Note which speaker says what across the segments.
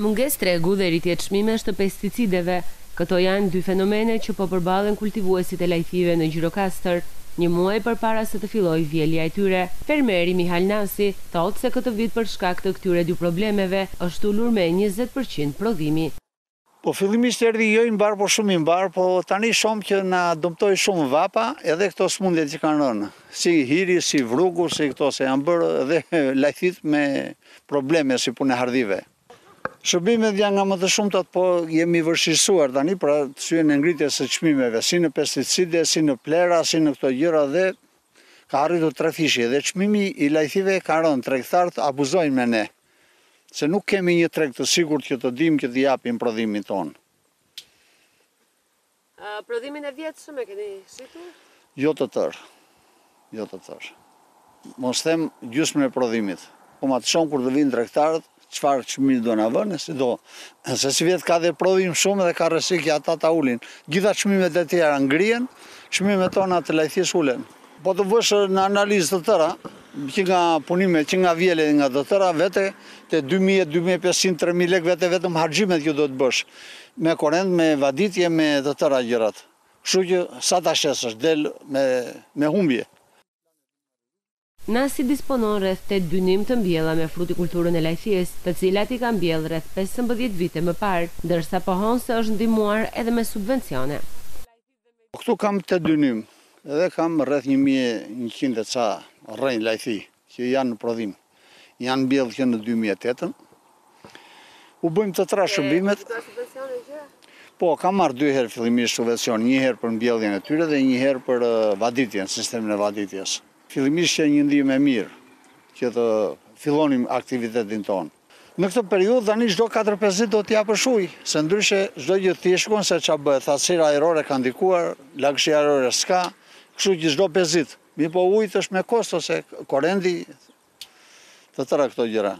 Speaker 1: Mungesë tregu dhe rritje çmimesh të pesticideve, këto janë dy fenomene që po përballen kultivuesit e lajthive në Gjirokastër, një muaj përpara se të fillojë vjelja e tyre. Fermeri Mihal Nasi thotë se këtë vit për shkak të këtyre dy problemeve është ulur me njëzet për qind prodhimi.
Speaker 2: Po fillimisht erdhi jo i mbarë po shumë i mbarë, po tani shohim që na dëmtoi shumë vapa edhe këto sëmundjet që kanë rënë, si hiri, si vrugu, si këto se janë bërë edhe lajthitë me probleme si punë e hardhive. Shërbimet janë nga më të shumtat, po jemi vështirësuar tani për arsyen e ngritjes së çmimeve, si në pesticide, si në plehra, si në këto gjëra dhe ka arritur trefishi dhe çmimi i lajthive ka rënë, tregtarët abuzojnë me ne. se nuk kemi një treg të sigurt që të dimë që t'i japim prodhimin tonë.
Speaker 1: Prodhimin e vjetshëm e keni shitur?
Speaker 2: Jo të tërë, jo të tërë. Mos them gjysmën e prodhimit, po ma tash kur të vijnë tregtarët, çfarë çmimi do na vënë, sido, se sivjet ka dhe prodhim shumë dhe ka rrezik që ata ta ulin. Gjitha çmimet e tjera ngrihen, çmimet tona të lajthisë ulen. Po të vësh në analizë të tëra, që nga punime, që nga vjelje dhe nga të tëra, vete të 2.000, 2.500, 3.000 lekë, vete vetëm harxhimet që do të bësh, me korrent, me vaditje, me të tëra gjërat. Kështu që sa ta shesësh, del me humbje.
Speaker 1: Nasi disponon rreth tetë dynymë të mbjella me frutikulturën e lajthisë, të cilat i ka mbjellë rreth pesëmbëdhjetë vite më parë, ndërsa pohon se është ndihmuar edhe me subvencione.
Speaker 2: Po këtu kam tetë dynymë edhe kam rreth një mijë e njëqind e ca rrënjë lajthi që janë në prodhim. Janë mbjellë që në dy mijë e tetën. U bëjmë të tëra shërbimet. Po, kam marrë dy herë fillimisht subvencion, një herë për mbjelljen e tyre dhe një herë për vaditjen, sistemin e vaditjes. Fillimisht qe një ndihmë e mirë që të fillonim aktivitetin tonë. Në këtë periudhë tani çdo katër-pesë ditë do të japësh ujë, se ndryshe çdo gjë thjesht shkon se ça bëhet, thatësira ajrore ka ndikuar, lagështi ajrore s'ka, kështu që çdo pesë ditë. Mirëpo ujtë është me kosto se korrenti, të tëra këto gjëra.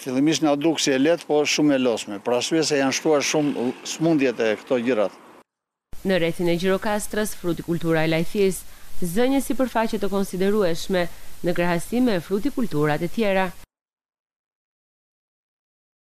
Speaker 2: Fillimisht na duk si e lehtë, po është shumë e lodhshme, për arsye se janë shtuar shumë sëmundjet e këto gjërat.
Speaker 1: Në rrethin e Gjirokastrës, frutikultura e lajthisë zë një sipërfaqe të konsiderueshme në krahasim me frutikulturat e tjera.